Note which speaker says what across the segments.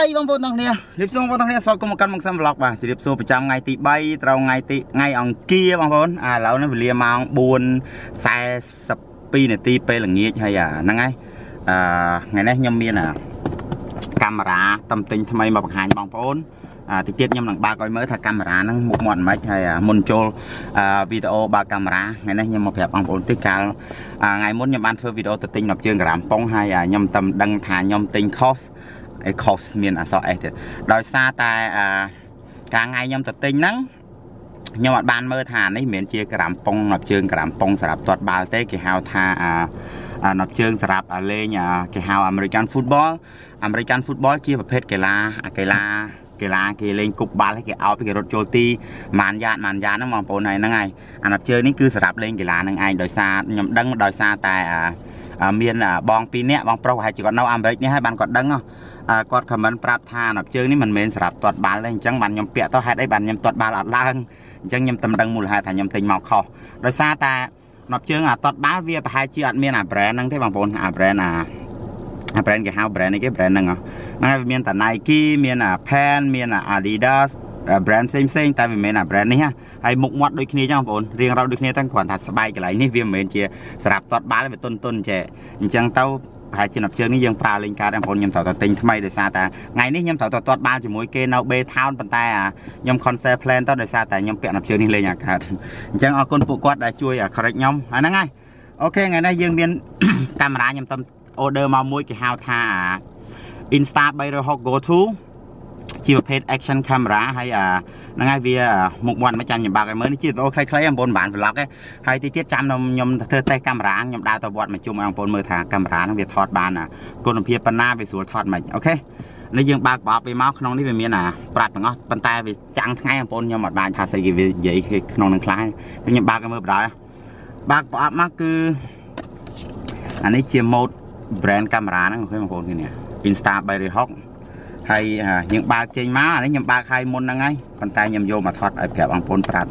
Speaker 1: តីបងប្អូនទាំងគ្នាជម្រាបសួរបងប្អូនទាំងគ្នាស្វាគមន៍មកកាន់មកសំ vlog បាទជម្រាបសួរប្រចាំថ្ងៃទី3ត្រូវថ្ងៃទីថ្ងៃអង្គារបងប្អូនអាឥឡូវនេះវេលាម៉ោង4:42នាទីពេលល្ងាចហើយអាហ្នឹងហើយអឺថ្ងៃនេះខ្ញុំមានកាមេរ៉ាតំទិញថ្មីមកបង្ហាញបងប្អូនអាតិចទៀតខ្ញុំនឹងបើកឲ្យមើលថាកាមេរ៉ាហ្នឹងមុខមាត់មិនខ្មិចហើយមុនចូលវីដេអូបើកកាមេរ៉ាថ្ងៃនេះខ្ញុំមកប្រាប់បងប្អូនតិចកាលថ្ងៃមុនខ្ញុំបានធ្វើវីដេអូទៅទិញមកជើងការាំប៉ុងហើយខ្ញុំតែដឹងថាខ្ញុំទិញ cost អី cost មានអសអ S ទៀតដោយសារតែអាការថ្ងៃខ្ញុំទៅទិញហ្នឹងខ្ញុំអត់បានមើលថានេះមិនមែនជាក្រាំប៉ុងនៅជើងក្រាំប៉ុងសម្រាប់ទាត់បាល់ទេគេហៅថាអានៅជើងសម្រាប់លេងគេហៅ American football American football ជាប្រភេទកីឡាកីឡាកីឡាគេលេងគប់បាល់គេឲ្យគេរត់ចូលទីម៉ានយ៉ាតម៉ានយ៉ាតហ្នឹងបងប្អូនហើយហ្នឹងហើយអាណាត់ជើងនេះគឺសម្រាប់លេងកីឡាហ្នឹងឯងដោយសារខ្ញុំដឹងដោយសារតែមានបងពីរនាក់បងប្រុសប្រហែលជាគាត់នៅអាមេរិកនេះហើយបានគាត់ដឹង គាត់ខមមិនប្រាប់ថាអាណាត់ជើងនេះមិនមែនសម្រាប់ទាត់បាល់ទេអញ្ចឹងបានខ្ញុំពាក់ទៅហេតុអីបានខ្ញុំទាត់បាល់អត់ឡើងអញ្ចឹងខ្ញុំតំដឹងមូលហេតុថាខ្ញុំទិញមកខុសដោយសារតែណាត់ជើងអាទាត់បាល់វាប្រហែលជាអត់មានអា brand ហ្នឹងទេបងប្អូនអា brand អាអា brand គេហៅ brand អីគេ brand ហ្នឹងហ្នឹងវាមានតែ Nike មានអា Pan មានអា Adidas brand ផ្សេងផ្សេងតែវាមិនមែនអា brand នេះណាហើយមុខមាត់ដូចគ្នាចឹងបងប្អូនរៀងរោដូចគ្នាទាំងគ្រាន់ថាស្បែកកន្លែងនេះវាមិនមែនជាសម្រាប់ទាត់បាល់វាទុនទុនចេះអញ្ចឹងទៅ ប្រហែលជានៅជើងនេះយើងប្រើលេងការបងប្អូនខ្ញុំត្រូវតែទិញថ្មីដោយសារតែថ្ងៃនេះខ្ញុំត្រូវតែទាត់បាល់ជាមួយគេនៅ Bay Town ប៉ុន្តែខ្ញុំ concept plan ទៅដោយសារតែខ្ញុំពាក់នៅជើងនេះលេងអាកើតអញ្ចឹងអរគុណពួកគាត់ដែលជួយ correct ខ្ញុំហើយហ្នឹងហើយអូខេថ្ងៃនេះយើងមានកាមេរ៉ាខ្ញុំទៅ order មកមួយគេហៅថា Insta 360 Go to ជាប្រភេទ action camera ហើយអាហ្នឹងហើយវាមុខមាត់មិនចាំខ្ញុំបើកឲ្យមើលនេះជាវីដេអូខ្លីៗបងប្អូនបាន vlog ទេហើយទីទៀតចាំខ្ញុំធ្វើតេស្តកាមេរ៉ាខ្ញុំដើរទៅវត្តមកជុំឲ្យបងប្អូនមើលថាកាមេរ៉ាហ្នឹងវាថតបានគុណភាពប៉ុណ្ណាវាស្រួលថតមិនអូខេនេះយើងបើកប្រអប់វាមកក្នុងនេះវាមានអាប្រាត់ទាំងអស់ប៉ុន្តែវាចាំងថ្ងៃបងប្អូនខ្ញុំអត់បានថាស្អីគេវានិយាយក្នុងនឹងខ្លះខ្ញុំបើកឲ្យមើលបណ្ដោយបើកប្រអប់មកគឺអានេះជា mode brand កាមេរ៉ាហ្នឹងឃើញបងប្អូនឃើញនេះ Insta 360 ហើយយើងបើកចេញមកអានេះខ្ញុំបើកឲ្យមុនហ្នឹងហើយប៉ុន្តែខ្ញុំយកមកថតឲ្យប្រាប់បងប្អូនប្រាប់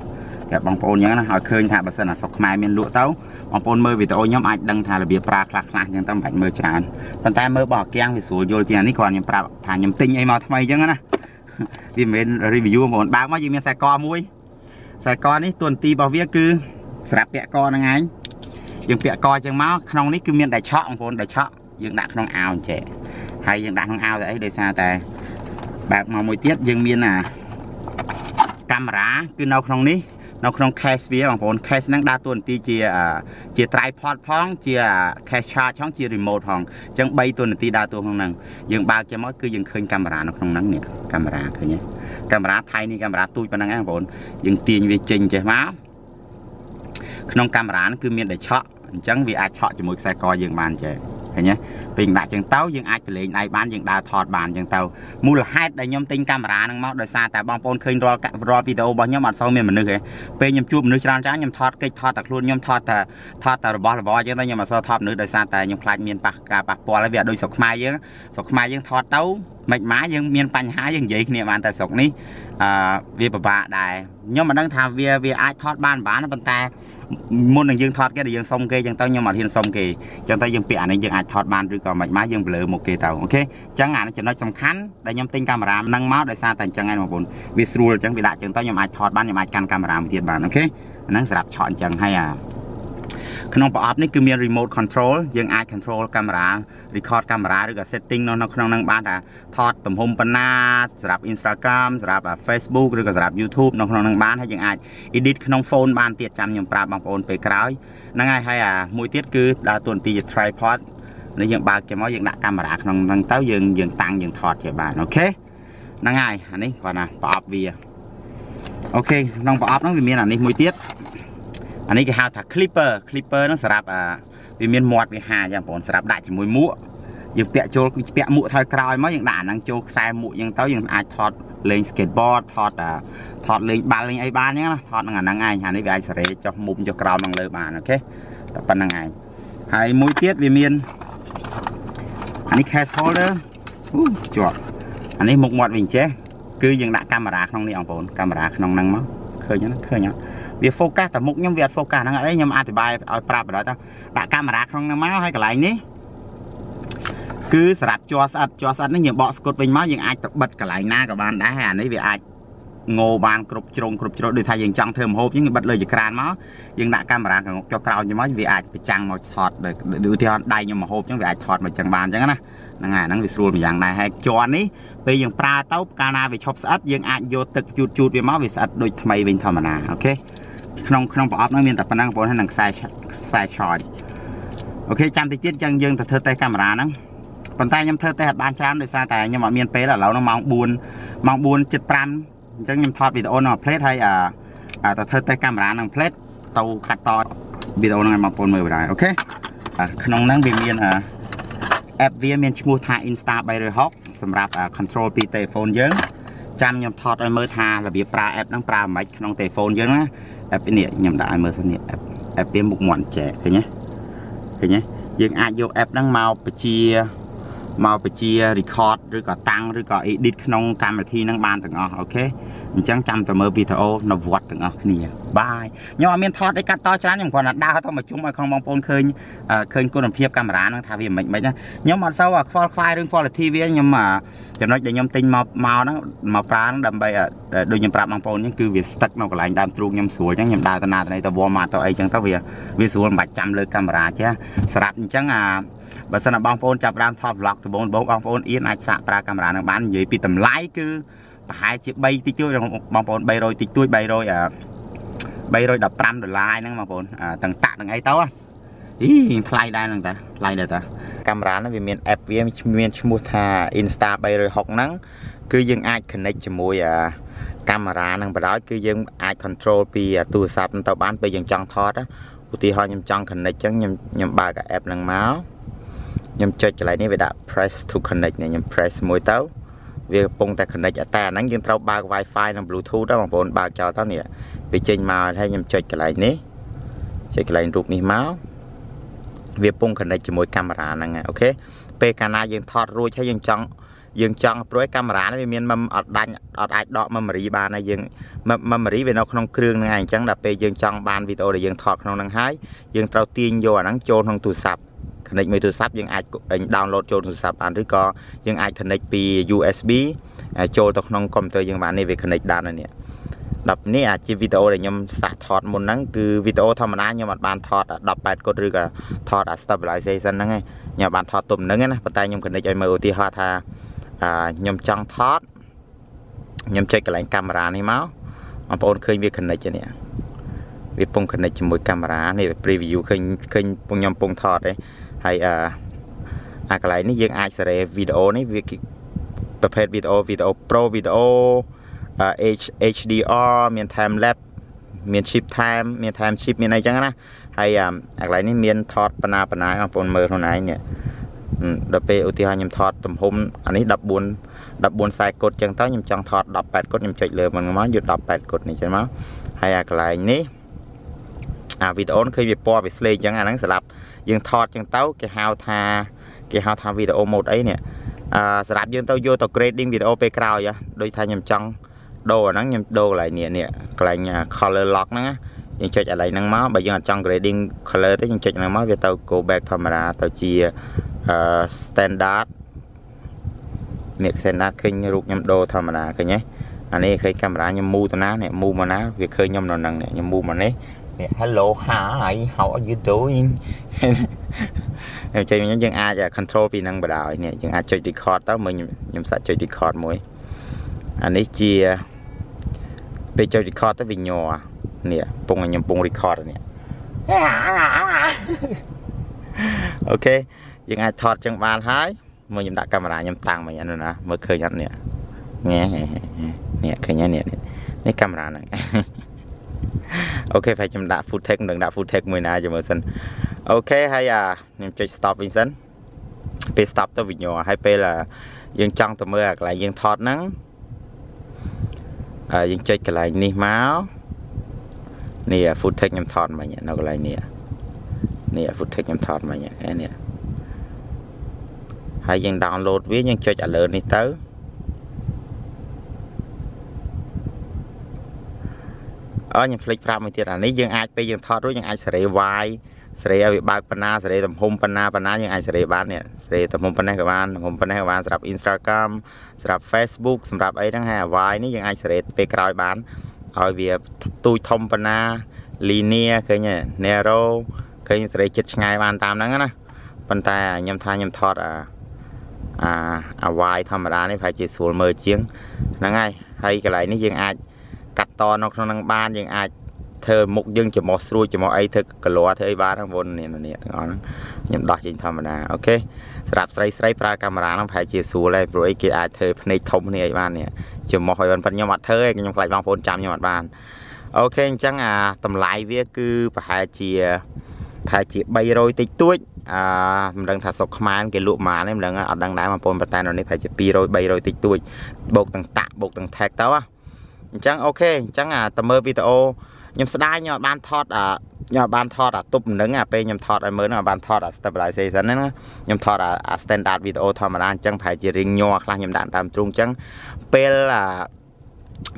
Speaker 1: ប្រាប់បងប្អូនអញ្ចឹងណាឲ្យឃើញថាបើសិនអាសុកខ្មែរមានលក់ទៅបងប្អូនមើលវីដេអូខ្ញុំអាចដឹងថារបៀបប្រើខ្លះខ្លះអញ្ចឹងទៅមិនបាច់មើលច្រើនប៉ុន្តែមើលបោះគាំងវាស្រួលយល់ជាងនេះគ្រាន់ខ្ញុំប្រាប់ថាខ្ញុំទិញអីមកថ្មីអញ្ចឹងណាវាមិនមែន review បងប្អូនបើកមកយើងមានខ្សែកមួយខ្សែកនេះតួនាទីរបស់វាគឺសម្រាប់ពាក់កហ្នឹងឯងយើងពាក់កអញ្ចឹងមកក្នុងនេះគឺមានតែឆក់បងប្អូនតែឆក់យើងដាក់ក្នុងអាវអញ្ចេះ ហើយយើងដាក់ក្នុងអាវទៅអីដោយសារតែបែបមកមួយទៀតយើងមានអាកាមេរ៉ាគឺនៅក្នុងនេះនៅក្នុង case វាបងប្អូន case ហ្នឹងដើរតួនាទីជាជា tripod ផងជា case charge ផងជា remote ផងអញ្ចឹង3តួនាទីដើរតួក្នុងហ្នឹងយើងបើកចេញមកគឺយើងឃើញកាមេរ៉ានៅក្នុងហ្នឹងនេះកាមេរ៉ាឃើញទេកាមេរ៉ាថៃនេះកាមេរ៉ាទូចប៉ុណ្ណឹងហ្នឹងបងប្អូនយើងទាញវាចេញចេះមកក្នុងកាមេរ៉ាគឺមានតែឆក់អញ្ចឹងវាអាចឆក់ជាមួយខ្សែកយើងបានចេះ ឃើញទេពេលដាក់ចឹងទៅយើងអាចប្រឡែងដៃបានយើងដើរថតបានចឹងទៅមូលហេតុដែលខ្ញុំទិញកាមេរ៉ាហ្នឹងមកដោយសារតែបងប្អូនឃើញរាល់រាល់វីដេអូរបស់ខ្ញុំអត់សូវមានមនុស្សទេពេលខ្ញុំជួបមនុស្សច្រើនច្រើនខ្ញុំថតកិច្ចថតតែខ្លួនខ្ញុំថតតែថតតែរបស់របរចឹងទៅខ្ញុំអត់សូវថតមនុស្សដោយសារតែខ្ញុំខ្លាចមានប៉ះការប៉ះពាល់ហើយវាអត់ដូចស្រុកខ្មែរយើងស្រុកខ្មែរយើងថតទៅមិនម៉ាយើងមានបញ្ហាយើងនិយាយគ្នាបានតែស្រុកនេះ អឺវាពិបាកដែរខ្ញុំមិនដឹងថាវាវាអាចថតបានបានប៉ុន្តែមុននឹងយើងថតគេដែលយើងសុំគេចឹងទៅខ្ញុំអត់ហ៊ានសុំគេចឹងទៅយើងពាក់អានេះយើងអាចថតបានឬក៏មិនមកយើងប្លើមកគេទៅអូខេចឹងអានេះចំណុចសំខាន់ដែលខ្ញុំទិញកាមេរ៉ានឹងមកដោយសារតែអញ្ចឹងឯងបងប្អូនវាស្រួលចឹងវាដាក់ចឹងទៅខ្ញុំអាចថតបានខ្ញុំអាចកាន់កាមេរ៉ាមួយទៀតបានអូខេអាហ្នឹងសម្រាប់ឆក់អញ្ចឹងហើយអា ក្នុងប្រអប់នេះគឺមាន remote control យើងអាច control កាមេរ៉ា record កាមេរ៉ាឬក៏ setting នៅក្នុងហ្នឹងបានថាថតទំហំប៉ុណ្ណាសម្រាប់ Instagram សម្រាប់ Facebook ឬក៏សម្រាប់ YouTube នៅក្នុងហ្នឹងបានហើយយើងអាច edit ក្នុង phone បានទៀតចាំខ្ញុំប្រាប់បងប្អូនពេលក្រោយហ្នឹងហើយហើយអាមួយទៀតគឺដើរតួនាទីជា tripod នេះយើងបើកចេញមកយើងដាក់កាមេរ៉ាក្នុងហ្នឹងទៅយើងយើងតាំងយើងថតជាបានអូខេហ្នឹងហើយអានេះគាត់ណាប្រអប់វាអូខេក្នុងប្រអប់ហ្នឹងវាមានអានេះមួយទៀត អានេះគេហៅថា clipper clipper ហ្នឹងសម្រាប់អាវាមានមាត់វាហាចឹងបងប្អូនសម្រាប់ដាក់ជាមួយមួកយើងពាក់ចូលពាក់មួកថយក្រោយមកយើងដាក់អាហ្នឹងចូលខ្សែមួកចឹងទៅយើងអាចថតលេង skateboard ថតអាថតលេងបាល់លេងអីបានចឹងណាថតនឹងអាហ្នឹងឯងអានេះវាអាចសេរីចុះមុំចុះក្រោមនឹងលើបានអូខេតែប៉ុណ្្នឹងឯងហើយមួយទៀតវាមានអានេះ case holder អូជាប់អានេះមុខមាត់វិញចេះគឺយើងដាក់កាមេរ៉ាក្នុងនេះបងប្អូនកាមេរ៉ាក្នុងហ្នឹងមកឃើញហ្នឹងឃើញហ្នឹង វា focus តែមុខខ្ញុំវាអត់ focus ហ្នឹងអត់អីខ្ញុំអธิบายឲ្យប្រាប់បណ្ដោយទៅដាក់កាមេរ៉ាក្នុងហ្នឹងមកហើយកន្លែងនេះ គឺសម្រាប់ជ័រស្អិតជ័រស្អិតនេះយើងបកស្គុតវិញមកយើងអាចទៅបិទកន្លែងណាក៏បានដែរហើយអានេះវាអាចងោបានគ្រប់ជ្រុងគ្រប់ជ្រោដូចថាយើងចង់ធ្វើម្ហូបអញ្ចឹងយើងបិទលើចក្រានមកយើងដាក់កាមេរ៉ាកងចុះក្រោយមកវាអាចប្រចាំងមកថតដូចឧទាហរណ៍ដៃខ្ញុំម្ហូបអញ្ចឹងវាអាចថតមកអញ្ចឹងបានអញ្ចឹងណាហ្នឹងហើយហ្នឹងវាស្រួលម្យ៉ាងដែរហើយជ័រនេះពេលយើងប្រើទៅកាលណាវាឈប់ស្អិតយើងអាចយកទឹកជូតជូតវាមកវាស្អិតដូចថ្មីវិញធម្មតាអូខេ ក្នុងក្នុងប្រអប់ហ្នឹងមានតែប៉ុណ្ណឹងបងប្អូនហើយនឹងខ្សែខ្សែ charge អូខេចាំតិចទៀតចឹងយើងទៅធ្វើតេស្តកាមេរ៉ាហ្នឹងប៉ុន្តែខ្ញុំធ្វើតេស្តអត់បានច្រើនដោយសារតែខ្ញុំអត់មានពេលឥឡូវហ្នឹងម៉ោង4ម៉ោង4:75អញ្ចឹងខ្ញុំថតវីដេអូនឹងមួយផ្លេតហើយអាទៅធ្វើតេស្តកាមេរ៉ានឹងផ្លេតទៅកាត់តវីដេអូនឹងឲ្យបងប្អូនមើលបានអូខេក្នុងហ្នឹងវាមាន app វាមានឈ្មោះថា Insta 360សម្រាប់ control ពី telephone យើងចាំខ្ញុំថតឲ្យមើលថារបៀបប្រើ app ហ្នឹងប្រើមិនក្នុង telephone យើងណា app នេះខ្ញុំដាក់ឲ្យមើលសិននេះ app app វាមុខមាត់ចែកឃើញទេឃើញទេយើងអាចយក app ហ្នឹងមកបញ្ជាមកបញ្ជា record ឬក៏តាំងឬក៏ edit ក្នុងកម្មវិធីហ្នឹងបានទាំងអស់អូខេ អញ្ចឹងចាំតែមើលវីដេអូនៅវត្តទាំងអស់គ្នាបាយខ្ញុំអត់មានថតអីកាត់តច្រើនខ្ញុំគ្រាន់តែដើរទៅមកជុំឲ្យក្នុងបងប្អូនឃើញឃើញគុណភាពកាមេរ៉ាហ្នឹងថាវាមិនមិនណាខ្ញុំអត់សូវខ្វល់ខ្វាយរឿង quality វាខ្ញុំចំណុចដែលខ្ញុំទិញមកមកហ្នឹងមកប្រើហ្នឹងដើម្បីដូចខ្ញុំប្រាប់បងប្អូនអញ្ចឹងគឺវាស្ទឹកនៅកន្លែងដើមទ្រូងខ្ញុំស្រួលអញ្ចឹងខ្ញុំដើរទៅណាទៅណីទៅ Walmart ទៅអីអញ្ចឹងទៅវាវាស្រួលមិនបាច់ចាំលើកាមេរ៉ាចេះសម្រាប់អញ្ចឹងអាបើសិនណាបងប្អូនចាប់ដើមថត vlog ដំបូងបងបងប្អូនអៀនអាចសាកប្រើកាមេរ៉ានឹងបាននិយាយពីតម្លៃគឺ ប្រហែលជា3តិចតួចបងប្អូន300តិចតួច300 315ដុល្លារហ្នឹងបងប្អូនទាំងតាក់ទាំងអីទៅអីថ្លៃដែរហ្នឹងតាថ្លៃដែរតាកាមេរ៉ាហ្នឹងវាមាន app វាមានឈ្មោះថា Insta 360ហ្នឹងគឺយើងអាច connect ជាមួយអាកាមេរ៉ាហ្នឹងបណ្ដោយគឺយើងអាច control ពីទូរស័ព្ទទៅបានពេលយើងចង់ថតឧទាហរណ៍ខ្ញុំចង់ connect ចឹងខ្ញុំខ្ញុំបើក app ហ្នឹងមកខ្ញុំចុចកន្លែងនេះវាដាក់ press to connect នេះខ្ញុំ press មួយទៅ វាកំពុងតែ connect តែអាហ្នឹងយើងត្រូវបើក Wi-Fi និង Bluetooth ដែរបងប្អូនបើកចោលទៅនេះវាចេញមកហើយខ្ញុំចុចកន្លែងនេះចុចកន្លែងរូបនេះមកវាពង connect ជាមួយកាមេរ៉ាហ្នឹងអូខេពេលកាលណាយើងថតរួចហើយយើងចង់យើងចង់ព្រួយកាមេរ៉ានេះវាមានអត់ដាច់អត់អាចដក memory បានហើយយើង memory វានៅក្នុងគ្រឿងហ្នឹងឯងអញ្ចឹងដល់ពេលយើងចង់បានវីដេអូដែលយើងថតក្នុងហ្នឹងហើយយើងត្រូវទាញយកអាហ្នឹងចូលក្នុងទូរស័ព្ទ connect មួយទូរស័ព្ទយើងអាច download ចូលទូរស័ព្ទបានឬក៏យើងអាច connect ពី USB ចូលទៅក្នុងកុំព្យូទ័រយើងបាននេះវា connect បានហើយនេះដល់នេះអាចជាវីដេអូដែលខ្ញុំសាកថតមុនហ្នឹងគឺវីដេអូធម្មតាខ្ញុំអត់បានថត18កុតឬក៏ថតអា stabilization ហ្នឹងឯងខ្ញុំបានថតទុំហ្នឹងណាប៉ុន្តែខ្ញុំ connect ឲ្យមើលឧទាហរណ៍ថាខ្ញុំចង់ថតខ្ញុំចុចកន្លែងកាមេរ៉ានេះមកបងប្អូនឃើញវា connect ទេនេះ វាពង connect ជាមួយកាមេរ៉ានេះ preview ឃើញឃើញពងខ្ញុំពងថតទេហើយអឺអាកន្លែងនេះយើងអាចសេរីវីដេអូនេះវាប្រភេទវីដេអូវីដេអូ Pro វីដេអូ H HDR មាន time lapse មាន chip time មាន time chip មានអីចឹងណាហើយអាកន្លែងនេះមានថតបណ្ណាបណ្ណាបងប្អូនមើលខ្លួនឯងនេះដល់ពេលឧទាហរណ៍ខ្ញុំថតទំហំអានេះ14 14ខ្សែកុដចឹងទៅខ្ញុំចង់ថត18កុដខ្ញុំចុចលើมันមកយក18កុដនេះចឹងមកហើយអាកន្លែងនេះ អាវីដេអូឃើញវាពណ៌វាស្លេកចឹងអាហ្នឹងសម្រាប់យើងថតចឹងទៅគេហៅថាគេហៅថាវីដេអូម៉ូតអីនេះអឺសម្រាប់យើងទៅយកទៅ grading វីដេអូពេលក្រោយដូចថាខ្ញុំចង់ដូរអាហ្នឹងខ្ញុំដូរកន្លែងនេះនេះកន្លែង color lock ហ្នឹងយើងចុចកន្លែងហ្នឹងមកបើយើងអត់ចង់ grading color ទេយើងចុចហ្នឹងមកវាទៅ go back ធម្មតាទៅជា standard នេះ standard ឃើញរូបខ្ញុំដូរធម្មតាឃើញទេអានេះឃើញកាមេរ៉ាខ្ញុំមូទៅណានេះមូមកណាវាឃើញខ្ញុំនៅនឹងនេះខ្ញុំមូមកនេះនេះ hello hi how are you doing ខ្ញុំចេញវិញយើងអាច control ពីនឹងបណ្ដោយនេះយើងអាចចុច record ទៅមើលខ្ញុំសាក់ចុច record មួយអានេះជាពេលចុច record ទៅវាញ័រនេះពងខ្ញុំពង record នេះអូខេយើងអាចថតចឹងបានហើយមើលខ្ញុំដាក់កាមេរ៉ាខ្ញុំតាំងមកយ៉ាងណាមើលឃើញអត់នេះញ៉ែនេះឃើញហើយនេះនេះកាមេរ៉ាហ្នឹង អូខេហើយខ្ញុំដាក់ food tag នឹងដាក់ food tag មួយណាជាមួយសិនអូខេហើយអាខ្ញុំចុច stop វិញសិនពេល stop ទៅវិញ្ញាហើយពេលយើងចង់ទៅមើលកន្លែងយើងថតហ្នឹងយើងចុចកន្លែងនេះមកនេះ food tag ខ្ញុំថតមិញនៅកន្លែងនេះនេះ food tag ខ្ញុំថតមិញនេះហើយយើង download វាយើងចុច alert នេះទៅ អើខ្ញុំភ្លេចប្រាប់មួយទៀតអានេះយើងអាចពេលយើងថតរួចយើងអាចសេរី Y សេរីឲ្យវាបើកបណ្ណាសេរីទំហំបណ្ណាបណ្ណាយើងអាចសេរីបាននេះសេរីទំហំប៉ុណ្ណេះក៏បានទំហំប៉ុណ្ណេះក៏បានសម្រាប់ Instagram សម្រាប់ Facebook សម្រាប់អីហ្នឹងហើយអាវាយនេះយើងអាចសេរីពេលក្រោយបានឲ្យវាទូចធំបណ្ណា linear ឃើញទេ narrow ឃើញសេរីចិត្តឆ្ងាយបានតាមហ្នឹងណាប៉ុន្តែខ្ញុំថាខ្ញុំថតអាអាអាវាយធម្មតានេះប្រហែលជាស្រួលមើលជាងហ្នឹងហើយហើយកន្លែងនេះយើងអាច កាត់តនៅក្នុងហ្នឹងបានយើងអាចធ្វើមុខយើងច្រមុះស្រួចច្រមុះអីធ្វើកល័ធ្វើអីបានហ្នឹងបងនេះនេះទាំងអស់ហ្នឹងខ្ញុំដោះចេញធម្មតាអូខេសម្រាប់ស្រីស្រីប្រើកាមេរ៉ាហ្នឹងប្រហែលជាស្រួលដែរព្រោះអីគេអាចធ្វើភ្នែកធំគ្នាអីបាននេះច្រមុះឲ្យបានប៉ុន្តែខ្ញុំអត់ធ្វើទេខ្ញុំខ្លាចបងប្អូនចាំខ្ញុំអត់បានអូខេអញ្ចឹងអាតម្លៃវាគឺប្រហែលជាប្រហែលជា300តិចតួចអឺមិនដឹងថាសុកខ្មែរគេលក់ម៉ានទេមិនដឹងអត់ដឹងដែរបងប្អូនប៉ុន្តែនៅនេះប្រហែលជា200 300តិចតួចបូកទាំងតាក់បូកទាំង tag ទៅ អញ្ចឹងអូខេអញ្ចឹងអាតើមើលវីដេអូខ្ញុំស្ដាយខ្ញុំអត់បានថតអាខ្ញុំអត់បានថតអាទប់នឹងអាពេលខ្ញុំថតឲ្យមើលហ្នឹងអត់បានថតអា stabilization ហ្នឹងខ្ញុំថតអា standard video ធម្មតាអញ្ចឹងប្រហែលជារៀងញ័រខ្លះខ្ញុំដាក់តាមទ្រូងអញ្ចឹងពេលអា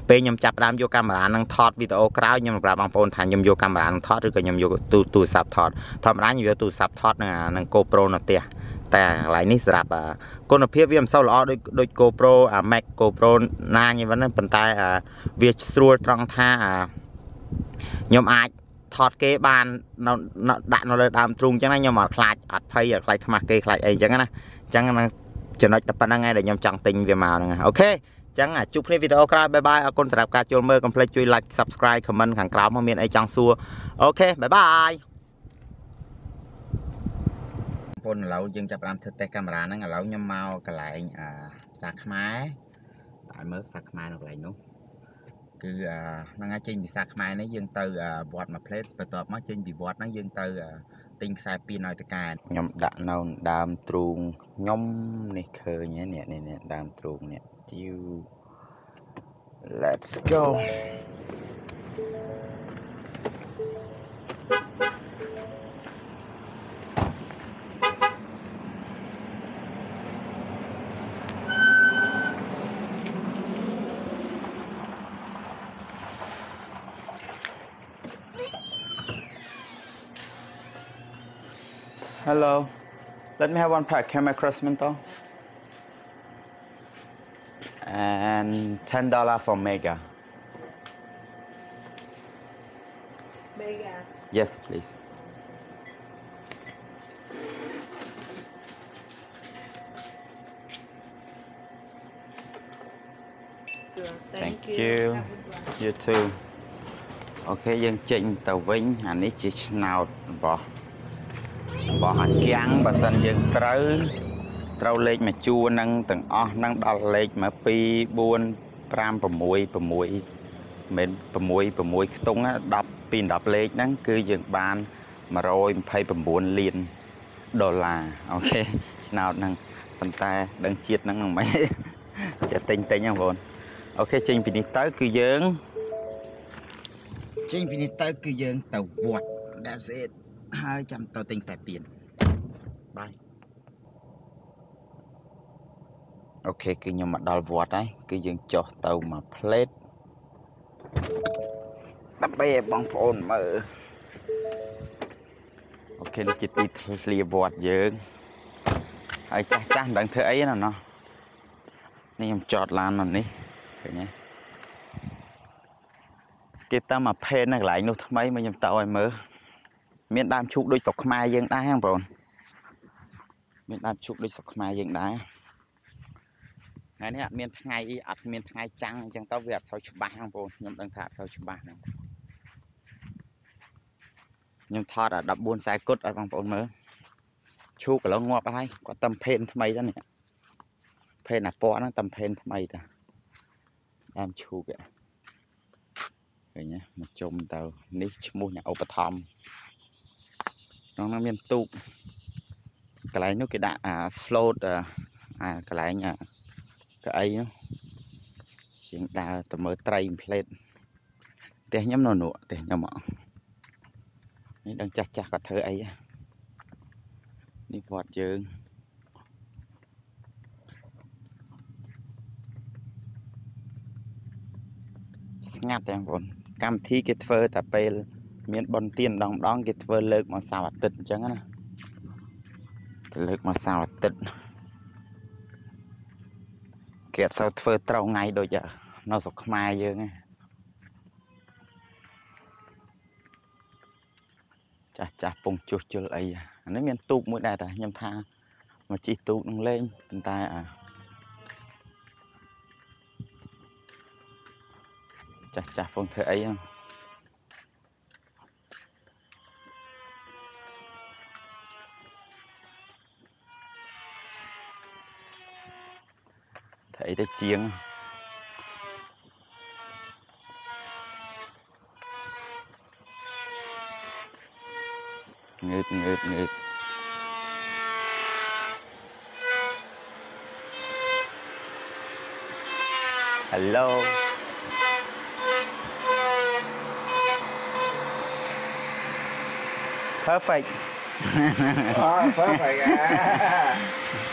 Speaker 1: ពេលខ្ញុំចាប់ដើមយកកាមេរ៉ានឹងថតវីដេអូក្រោយខ្ញុំប្រាប់បងប្អូនថាខ្ញុំយកកាមេរ៉ានឹងថតឬក៏ខ្ញុំយកទូរស័ព្ទថតធម្មតាខ្ញុំយកទូរស័ព្ទថតនឹងនឹង GoPro នៅផ្ទះ តែកន្លែងនេះសម្រាប់គុណភាពវាមិនសូវល្អដូចដូច GoPro អា Mac GoPro ណាញហ្នឹងប៉ុន្តែវាស្រួលត្រង់ថាខ្ញុំអាចថតគេបានដាក់នៅលើដើមទ្រូងអញ្ចឹងណាខ្ញុំអត់ខ្លាចអត់ភ័យអត់ខ្លាចខ្មាស់គេខ្លាចអីអញ្ចឹងណាអញ្ចឹងចំណុចតែប៉ុណ្ណឹងឯងដែលខ្ញុំចង់ទិញវាមកហ្នឹង okay ចឹងជួបគ្នាវីដេអូក្រោយ bye bye អរគុណសម្រាប់ការចូលមើលកុំភ្លេចជួយ like subscribe comment ខាងក្រោមមកមានអីចង់សួរ okay bye bye បងប្អូនឥឡូវយើងចាប់ផ្ដើមធ្វើតេស្តកាមេរ៉ាហ្នឹងឥឡូវខ្ញុំមកកន្លែងអាភាសាខ្មែរឲ្យមើលភាសាខ្មែរនៅកន្លែងនោះគឺហ្នឹងហើយចេញភាសាខ្មែរនេះយើងទៅវត្តមួយផ្លេតបន្ទាប់មកចេញពីវត្តហ្នឹងយើងទៅទិញខ្សែពីនឲ្យតកែខ្ញុំដាក់នៅដើមទ្រូងខ្ញុំនេះឃើញនេះនេះដើមទ្រូងនេះ you. Let's go. Hello. Let me have one pack. Can I cross mental? and ten dollar for mega.
Speaker 2: Mega.
Speaker 1: Yes, please. Thank you you too អូខេយើងចេញទៅវិញអានេះជាឆ្នោតរបស់ របស់អាគាំងបើសិនយើងត្រូវត្រូវលេខមួយជួរនឹងទាំងអស់នឹងដល់លេខមក2 4 5 6 6មិន6 6ខ្ទង់10ពី10លេខហ្នឹងគឺយើងបាន129លានដុល្លារអូខេឆ្នោតហ្នឹងប៉ុន្តែដឹងជាតិហ្នឹងមិនចេះទិញទិញហ្នឹងបងអូខេចេញពីនេះទៅគឺយើងចេញពីនេះទៅគឺយើងទៅវត្ត That's it ហើយចាំទៅទិញខ្សែពៀន bye okay គឺខ្ញុំមកដល់វត្តហើយគឺយើងចុះទៅមួយភ្លែតដើម្បីឲ្យបងប្អូនមើល okay នេះជាទីធ្លាវត្តយើងហើយចាស់ចាស់មិនដឹងធ្វើអីណាណោះនេះខ្ញុំចតឡាននៅនេះឃើញទេគេតាមមកផេននៅកន្លែងនោះថ្មីមកខ្ញុំទៅឲ្យមើល មានដើមឈូកដូចស្រុកខ្មែរយើងដែរបងប្អូនមានដើមឈូកដូចស្រុកខ្មែរយើងដែរថ្ងៃនេះអត់មានថ្ងៃអត់មានថ្ងៃចាំងអញ្ចឹងទៅវាអត់សូវច្បាស់បងប្អូនខ្ញុំដឹងថាអត់សូវច្បាស់ហ្នឹងខ្ញុំថតអា14ខ្សែគុតឲ្យបងប្អូនមើលឈូកកន្លងងាប់ហើយគាត់តំផេនថ្មីទៅនេះផេនអាពណ៌ហ្នឹងតំផេនថ្មីតាដើមឈូកឃើញទេមកជុំទៅនេះឈ្មោះអ្នកឧបត្ថម្ភ ក្នុងនោះមានទូកកន្លែងនោះគេដាក់អា float អាកន្លែងអាកៅអីនោះជាងដើរទៅមើលត្រីផ្លេតផ្ទះខ្ញុំនៅនោះផ្ទះខ្ញុំនេះដឹងចាស់ចាស់គាត់ធ្វើអីនេះវត្តយើងស្ងាត់ទេបងប្អូនកម្មវិធីគេធ្វើតែពេល មានបនទៀនម្ដងម្ដងគេធ្វើលើកមកសៅរ៍អាទិត្យអញ្ចឹងណាគេលើកមកសៅរ៍អាទិត្យគេអត់សូវធ្វើត្រូវថ្ងៃដូចនៅស្រុកខ្មែរយើងទេចាស់ចាស់ពងជួសជុលអីអានេះមានទូកមួយដែរតែខ្ញុំថាមកជិះទូកនឹងលេងប៉ុន្តែអាចាស់ចាស់ពងធ្វើអីហ្នឹង thấy cái chiên ngợt ngợt ngợt. Hello. Perfect.
Speaker 3: Oh, perfect à.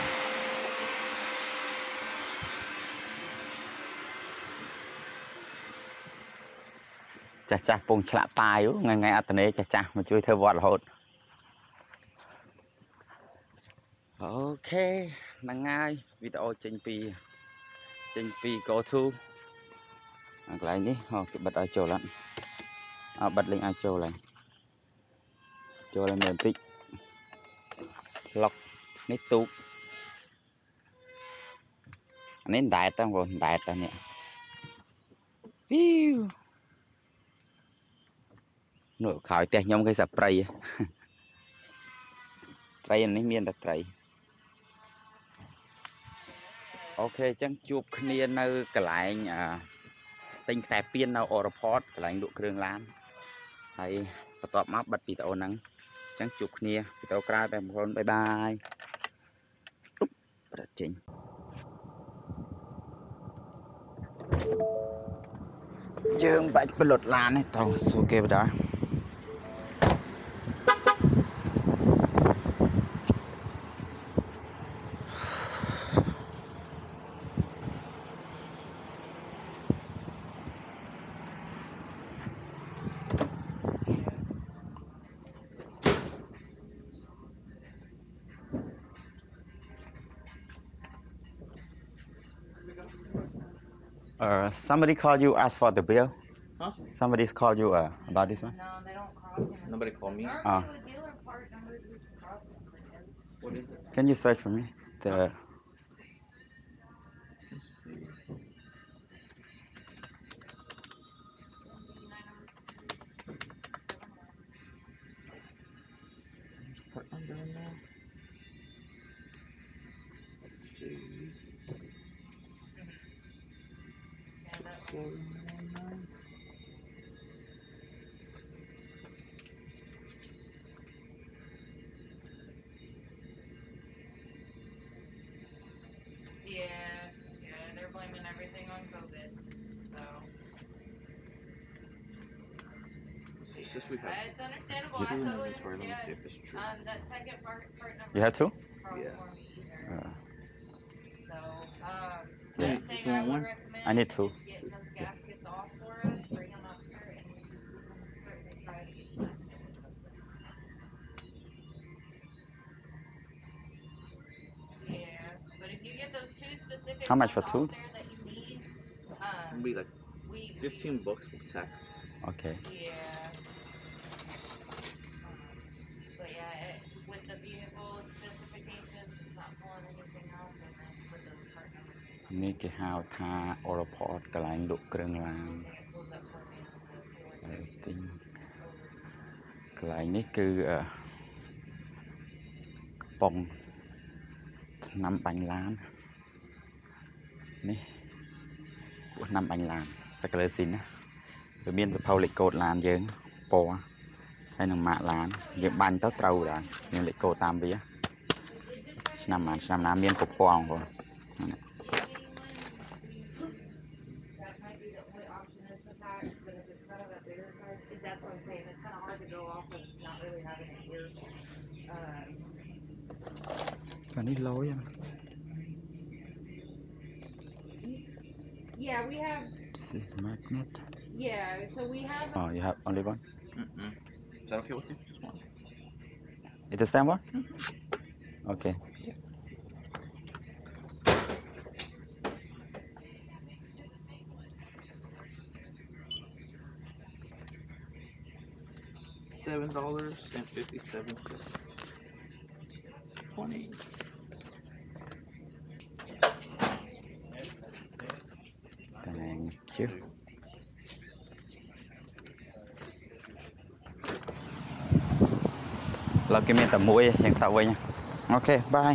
Speaker 1: ចាស់ចាស់ពងឆ្លាក់ប៉ាយថ្ងៃថ្ងៃអត្តនេចាស់ចាស់មកជួយធ្វើវត្តរហូតអូខេហ្នឹងហើយវីដេអូចេញពីចេញពី go to អាកន្លែងនេះអូគេបិទឲ្យចូលអត់អត់បិទលេងឲ្យចូលហើយចូលឲ្យមើលបន្តិចឡុកនេះទូកអានេះដែតតាបងប្អូនដែតតានេះវីវ នោះក្រោយផ្ទះខ្ញុំគេសាប្រៃត្រីអានេះមានតែត្រីអូខេអញ្ចឹងជួបគ្នានៅកន្លែងអាទិញខ្សែពៀននៅអរផតកន្លែងលក់គ្រឿងឡានហើយបន្ទាប់មកបិទវីដេអូហ្នឹងអញ្ចឹងជួបគ្នាវីដេអូក្រោយបងប្អូនបាយបាយអ៊ុបប្រត់ចេញយើងបាច់ប្លុតឡាននេះតោះសួរគេបណ្ដោយ Uh, somebody called you, asked for the bill.
Speaker 3: Huh?
Speaker 1: Somebody's called you uh, about this one.
Speaker 2: No, they don't cross them.
Speaker 3: Nobody called me.
Speaker 2: Normally with dealer part numbers, we can cross them for them.
Speaker 3: What is it?
Speaker 1: Can you search for me? The
Speaker 3: Part number in there. Jeez.
Speaker 2: Yeah, that-
Speaker 3: Seven one nine.
Speaker 2: Yeah, yeah, they're blaming everything on COVID. So
Speaker 3: It's just we have
Speaker 2: it's understandable.
Speaker 3: two
Speaker 2: I totally
Speaker 3: inventory. Let me see
Speaker 2: understand.
Speaker 3: if it's true.
Speaker 2: Um, that second part, part number.
Speaker 1: you have two?
Speaker 2: crossed
Speaker 3: Yeah.
Speaker 2: for me either.
Speaker 1: Uh,
Speaker 2: So, um,
Speaker 1: Yeah.
Speaker 2: the thing I would recommend
Speaker 1: I need
Speaker 2: is
Speaker 1: two.
Speaker 2: getting those gaskets off for us, bring them up here, and we can certainly try to get that. Yeah, but if you get those two specific
Speaker 1: How much
Speaker 2: ones
Speaker 1: for two?
Speaker 2: off there that you need,
Speaker 3: It'll
Speaker 2: um,
Speaker 3: be like
Speaker 2: we, we-
Speaker 3: fifteen bucks with tax.
Speaker 1: okay.
Speaker 2: yeah. Um, But yeah, it, with the vehicle specifications, it's not pulling anything out, and then with those part numbers. it's not
Speaker 1: នេះគេហៅថា Oraport កន្លែងលក់គ្រឿងឡាន
Speaker 2: pulling, it
Speaker 1: កន្លែងនេះគឺអឺកំប៉ុងថ្នាំបាញ់ឡាននេះពួកថ្នាំបាញ់ឡានសកលស៊ីនណាវាមានសភៅលេខកូដឡានយើងពណ៌ហើយនឹងម៉ាកឡានយើងបាញ់ទៅត្រូវដែរមានលេខកូដតាមវា ឆ្នាំណាឆ្នាំណាមានពពងបង
Speaker 2: That
Speaker 1: magnet
Speaker 2: yeah, so we have,
Speaker 1: Oh you have only one
Speaker 3: Mm-mm. Is that okay with you? Just one.
Speaker 1: It's the same one? Mm-hmm. Okay.
Speaker 3: Seven dollars and fifty-seven cents. Twenty.
Speaker 1: Thank you. ឡើយគេមានតែមួយយើងទៅវិញអូខេបាយ